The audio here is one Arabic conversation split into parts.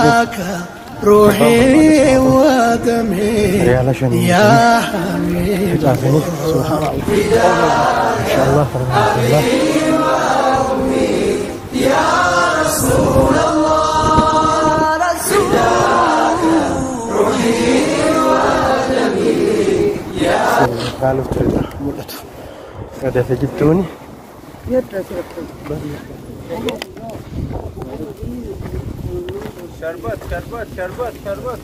فداك روحي ودمي يا حبيب سبحان الله. ما شاء الله تبارك الله. قالوا تريد مولته غدا فجبتوني Şerbet, şerbet, şerbet, şerbet.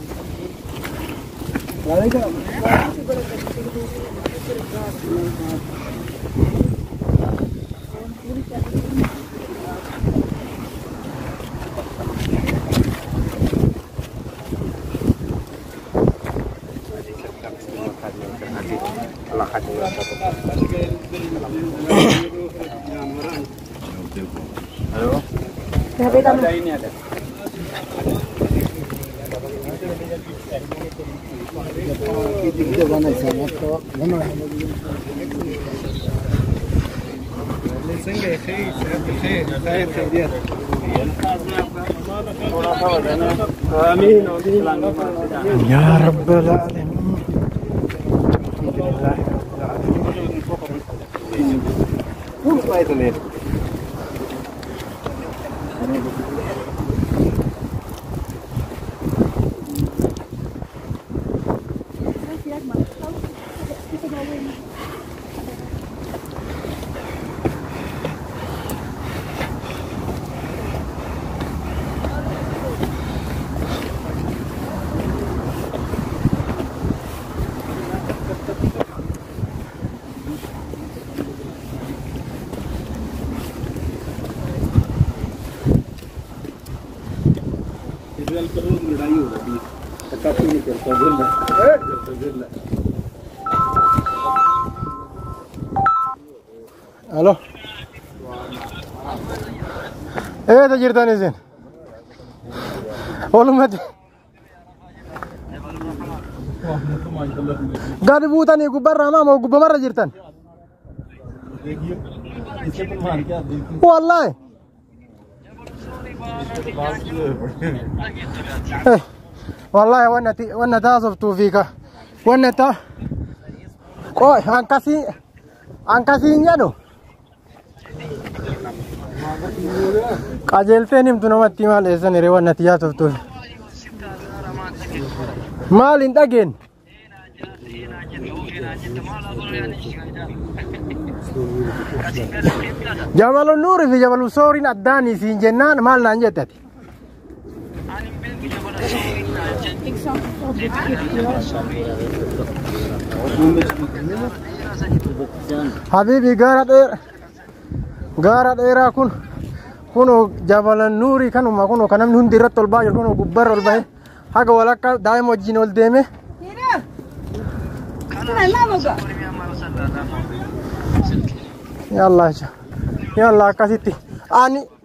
Halo. Ada ini ada. يا رب العالمين الحمد لله رب العالمين perlu merayu tapi tetap ini tergenda. Halo. Evet Hacer Tanesin. Oğlum hadi. Gari bu gubamar Eh, wallahi wannan ta wannan ta zafto vika. Wannan ta Ko an kasi an kasi yano. qajeelteen himtu namatti maal eessan hiree waan natti yaatoftuuf maal hin dhageen jabalu nuuri fi jabalu sooriin addaanii siin jennaan maal naan jettati habiibi gaara dheera gaara dheeraa kun kuno jabalan nuuri kanuma kuno kan namni hundi irratti ol ba'aa jiru kuno gubbarra ol bahe. Haga walakka daa'ima wajjin ol deeme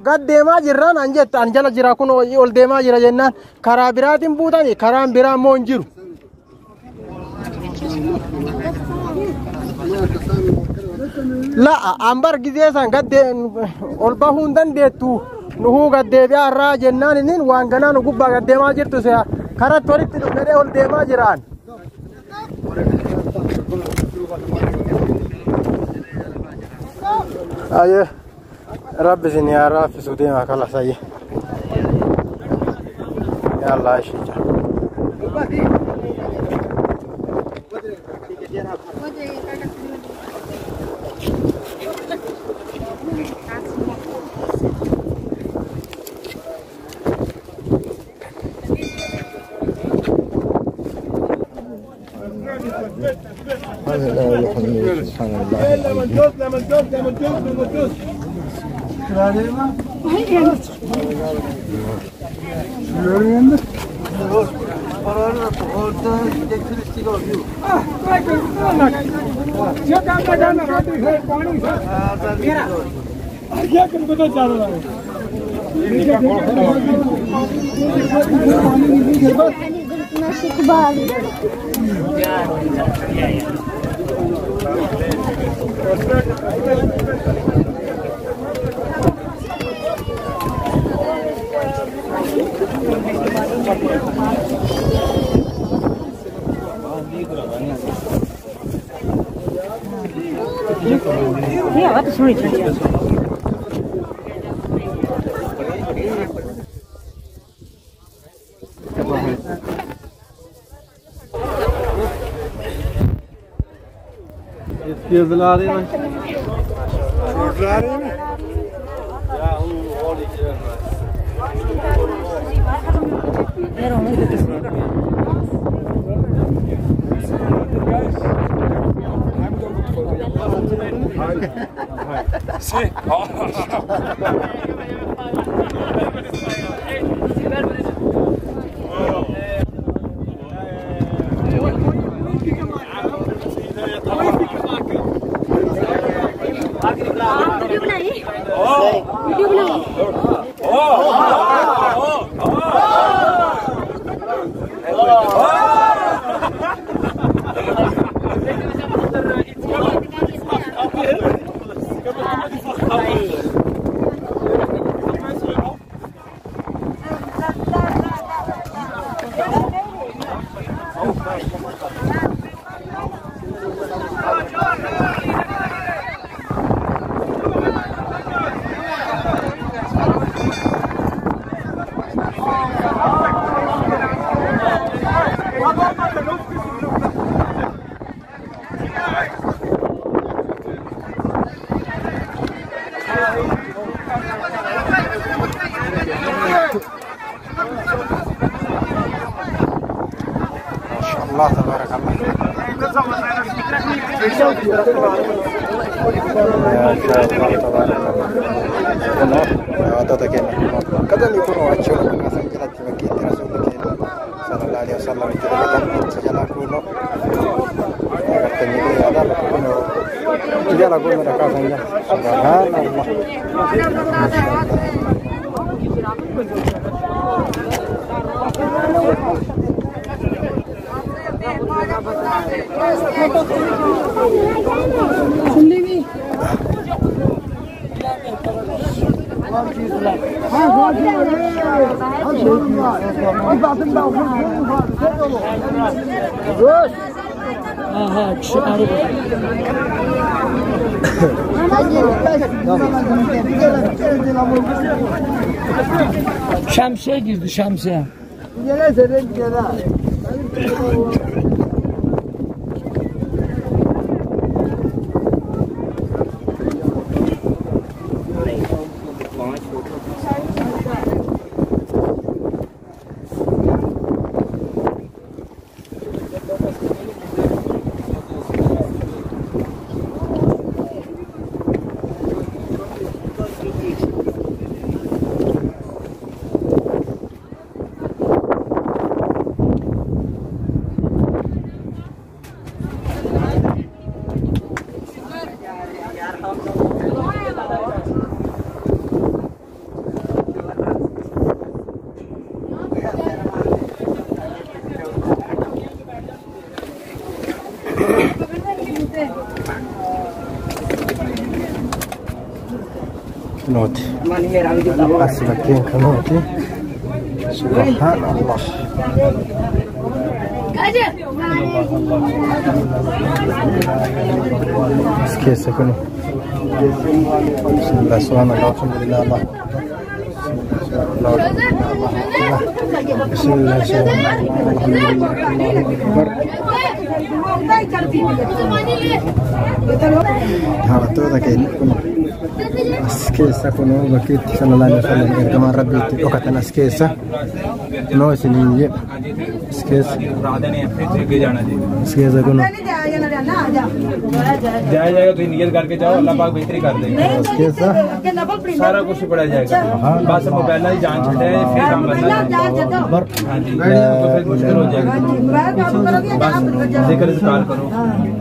gad deemaa jirraan an jette an jala jira kun ol deemaa jira jennaan karaa biraatiin buutani karaan biraa immoo hin jiru la ambar gizee san gad ol bahuu hin dandeettu nuhuu gad deebi'aa irraa jennaan inin waan ganaa nu gubbaa gad deemaa jirtu se'a karatti walitti dhufnee ol deemaa jiraan أيه ربي زني يا رافي سودي معك سيء يا الله يشجع Good. Subhanallah ve hamdülillah. Subhanallah. Şuraya mı? Hayır. Şuraya mı? Nasıl bağlı? いや、私無理でゃよ。Yazılı ağrıyor mu? Şortlu ağrıyor mu? Ya o 12 Ver onu Oh! ما شاء الله تبارك الله kadang ikut orang cuma dengan segala tiba kita rasul kita sallallahu alaihi wasallam kita datang segala kuno katanya dia ada kuno dia lagu mereka saja subhanallah Şimdi mi? Aha kişi arı bu. Şemsiye girdi şemsiye. Gidelerse ben gideler. Sekunu. Bismillah, subhanallah, alhamdulillah, Allah. Bismillah, subhanallah, alhamdulillah, Allahu Akbar. Haa, tuota keini askeessa kun oo bakki itti sallallahu alaihi wasallam ergamaan rabbi itti dhokatan askeessa noo isiniin jedha askeessa askeessa kun जाया जाएगा तो नियत करके जाओ अल्लाह पाक बेहतरी कर देगा सारा कुछ पड़ा जाएगा बस मोबाइल की जान छटे फिर काम करना हाँ जी तो फिर मुश्किल हो जाएगा ज़िक्र करो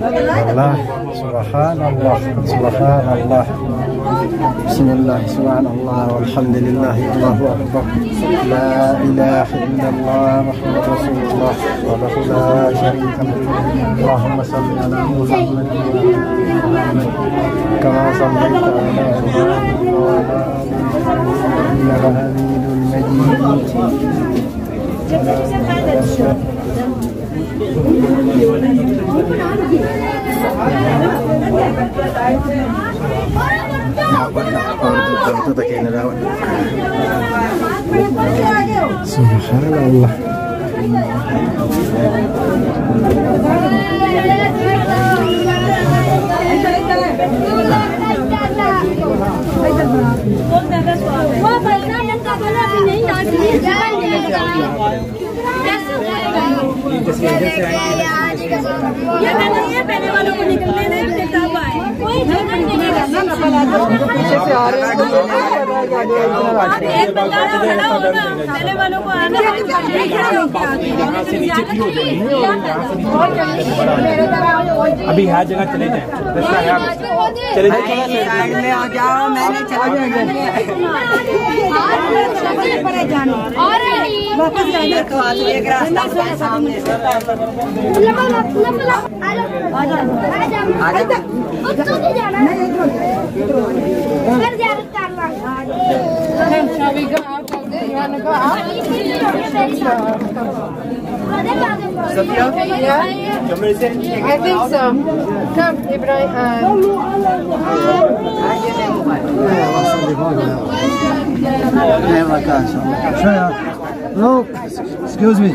والله سبحان الله سبحان الله بسم الله سبحان الله والحمد لله الله أكبر. لا إله إلا الله محمد رسول الله وحده لا شريك له. اللهم صل على محمد محمد. كما صليت على إبراهيم وعلى آل إنك حميد سبحان Subhanallah. Subhanallah. ये पहले वालों को निकलने देता पाए कोई नहीं आ रहे हैं। अभी हर जगह चले जाए। चले जाए। साइड आ जाओ Sophia? Yeah? I think so. Come, Ibrahim. Uh, Look, excuse me.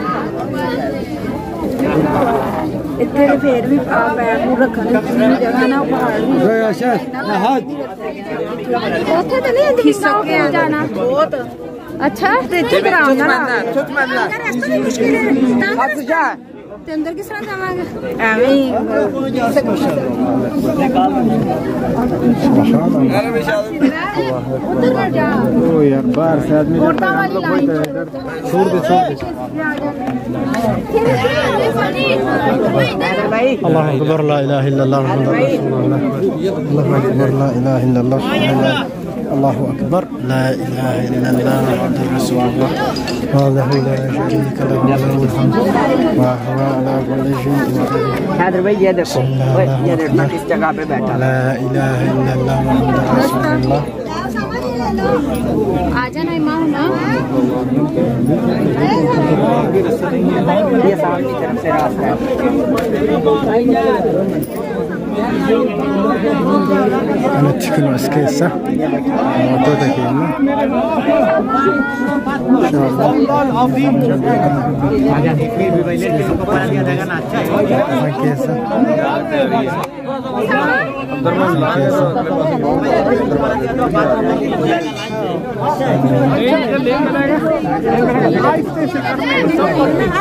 ਇੱਥੇ ਤੇ ਫੇਰ ਵੀ ਆ ਬੈਗ ਨੂੰ ਰੱਖਣ ਦੀ ਪੂਰੀ ਜਗ੍ਹਾ ਨਾ ਉਹ ਪਹਾੜ ਵੀ ਓਏ ਅਸ਼ਾ ਉੱਥੇ ਤੇ ਨਹੀਂ ਇੰਦੀ ਨਾ ਜਾਣਾ ਬਹੁਤ अच्छा तो इतने ग्राम ना सोच मारना रास्ता भी मुश्किल है तांग रास्ता ਤੇ ਅੰਦਰ ਕਿਸ ਤਰ੍ਹਾਂ ਜਾਵਾਂਗੇ ਐਵੇਂ ਹੀ ਨਿਕਾਲ ਅਰੇ ਵਿਸ਼ਾਲ ओ यार बाहर से आदमी कोटा वाली लाइन छोड़ दे छोड़ दे الله اكبر لا اله الا الله محمد رسول الله الله اكبر لا اله الا الله الله اكبر لا اله الا الله محمد رسول الله وحده لا شريك له له الحمد وهو على كل شيء قدير हैदर भाई ये देखो ओए, ये देखो किस जगह पे बैठा لا اله الا الله محمد رسول الله आ जाना इमाम ना ये सामने की तरफ से रास्ता है انا تكون اسكيسه وضعتك هنا ان شاء الله اسكيسه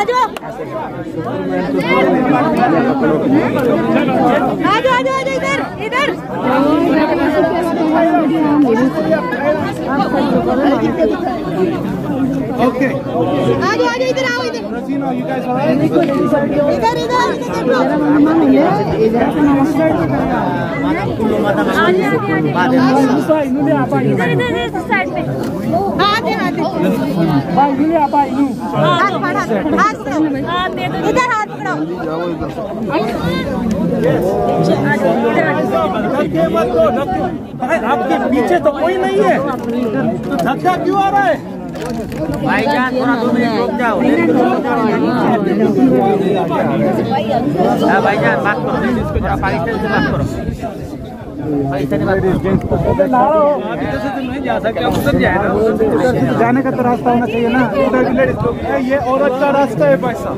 जाओ आ जाओ आ जाओ इधर इधर ओके आ जाओ आ जाओ इधर इधर इधर इधर इधर इधर इधर साइड पे। हाथ दे हाथ पकड़। हाथ हाथ पकड़ो। हाथ दे दो इधर हाथ पकड़ो आपके पीछे तो कोई नहीं है। तो धक्का क्यों आ रहा है? भाईजान, थोड़ा दो मिनट रुक जाओ हाँ भाईजान, बात करो थोड़ा पाकिस्तान से बात करो। जाने का तो रास्ता होना चाहिए ना। उधर भी लेडीज़ लोग, ये औरत का रास्ता है पैसा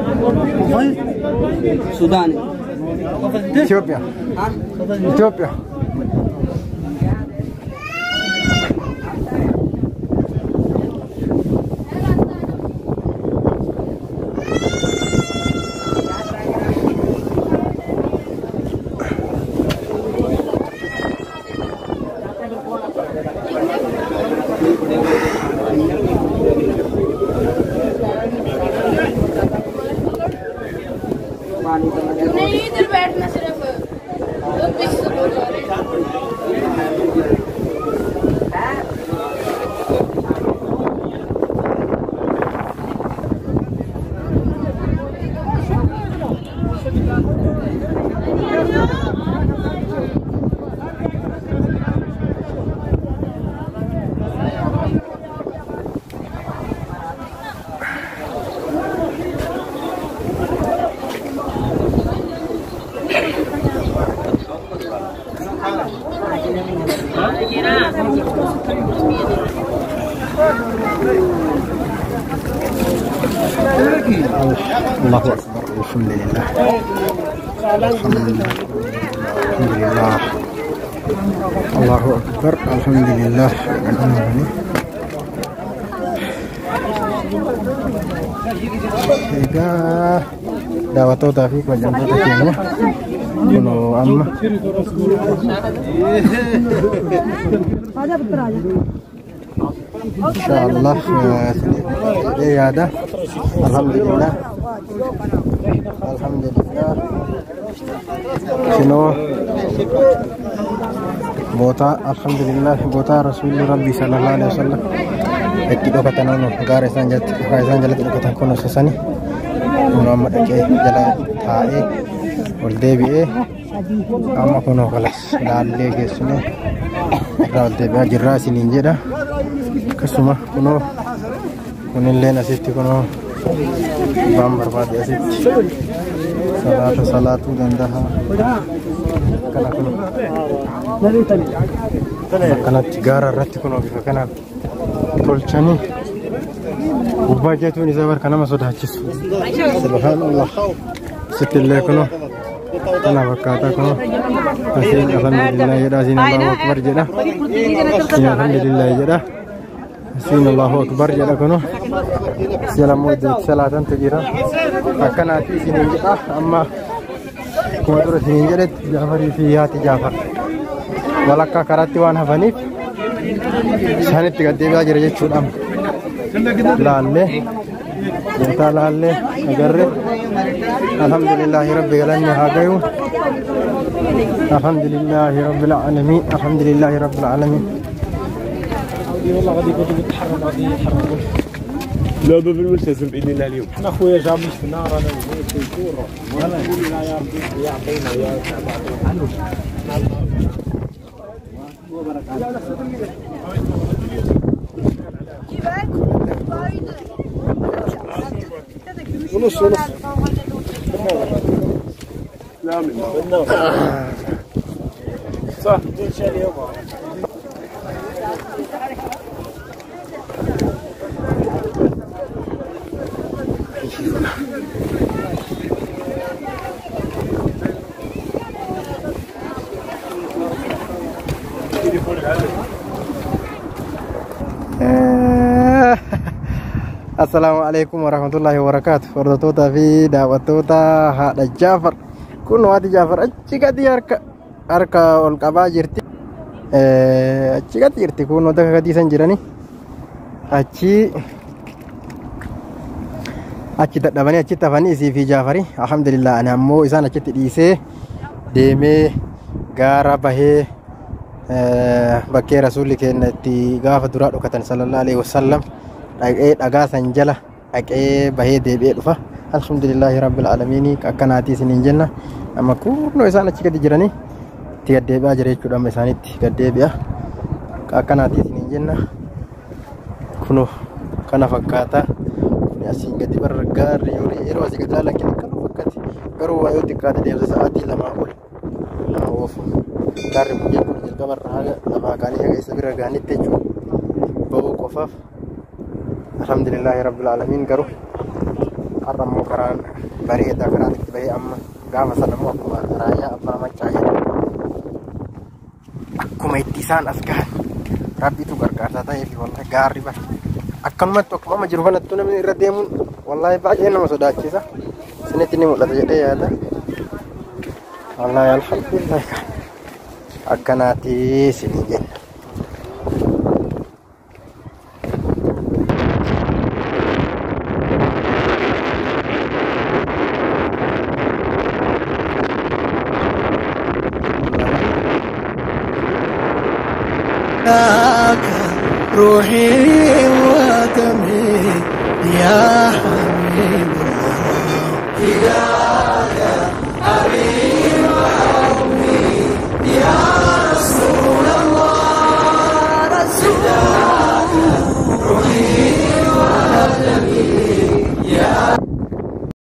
Судан. Эфиопия. А? Эфиопия. Alhamdulillah. Allahu Akbar. Alhamdulillah. Ega dawat tapi panjang tuh tapi mah kuno amma insyaallah ya ada. Alhamdulillah. Alhamdulillah. Kunoo bootaa alhamdulillah bootaa rasuulli rabbii sallallahu alaihi wasallam. Itti dhokatan ono gaara isaan jalatti dhukaa isaan jalatti dhokatan kun ososani kunoo amma dhaqee jala taa'ee ol deebi'ee amma kunoo kalas laallee geessine irraa ol deebi'aa jirraa isiniin jedha akkasuma kunoo kunilleen asitti kunoo waan barbaade asitti kunoo akkanatti gaara irratti kunoo bifa kanaan tolchanii gubbaa jechuun isa barka nama sodaachisu subhaanallah sitti illee kunoo kana fakkaataa kunoo asiin alhamdulillah jedha asiin allahu akbar jedha asiin alhamdulillah jedha asiin allahu akbar jedha kunoo siya lammoo iddootti salaatantu jira أكنا في سنجدة أما كم تر سنجدة جعفر في هات جعفر ولك كارتي وان هفني سنة تقدم بعد رجع شودام لالله جنتا لالله أجر الحمد لله رب العالمين هاجيو الحمد لله رب العالمين الحمد لله رب العالمين والله غادي يكون متحرك غادي يتحرك لا باب الملتزم بإذن الله اليوم. إحنا اخويا جامش في النار أنا في الكورة. ولا يا ربي يعطينا يا ونص ونص لا من صح Assalamualaikum warahmatullahi wabarakatuh. Hordoftoota fi daawwattoota haadha Jaafar. Kun waati Jaafar achi gadi harka harka ol qabaa jirti. Achi gadi jirti kun wanta kakatiisan jirani. Achi achi dadhabanii achitti hafanii isii fi Jaafari. Alhamdulillah ani ammoo isaan achitti dhiisee deemee gaara bakkee rasuulli keenya itti gaafa duraa dhokatan sallallahu alaihi wasallam. Dhaqee dhagaa san jala dhaqee bahee deebi'ee dhufa alhamdulillahi rabbil aalamiin akkanaatii isiniin jenna amma kuurnoo isaan achi gadi jiranii itti gaddeebi'aa jira jechuudha amma isaanitti gaddeebi'a akkanaatii isiniin jenna kunu kana fakkaata asiin gadi barra gaarri yoo yeroo asii gadi ilaalan kenna kan fakkaati garuu waa yoo xiqqaate deemsa sa'aatii lamaa ol nama oofu gaarri kun haga lafaa kaanii isa bira gaanitti jechuudha ba'uu qofaaf alhamdulillahi rabbil aalamiin garuu har'a immoo karaan bareedaa karaan itti bahee amma. Gaafa sana immoo akkuma raayyaa abbaa maccaa jedhu akkuma itti isaan as gahan rabbitu gargaarsaa ta'ee fi wallahi gaarri bara. Akkanumatti akkuma amma jiru kanattuu namni irra deemuun wallahi baay'ee nama sodaachisa. Isinitti ni mul'ata jedhee yaada. Wallahi alhamdulillah akkanaati isinii jenna. لك روحي